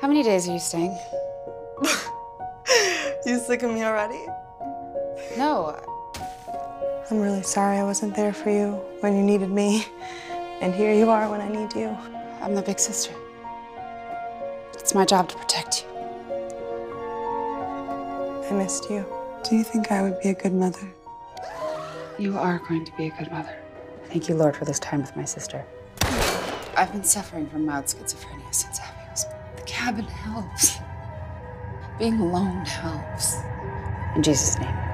How many days are you staying? You sick of me already? No. I'm really sorry I wasn't there for you when you needed me. And here you are when I need you. I'm the big sister. It's my job to protect you. I missed you. Do you think I would be a good mother? You are going to be a good mother. Thank you, Lord, for this time with my sister. I've been suffering from mild schizophrenia since Abby was born. The cabin helps. Being alone helps. In Jesus' name.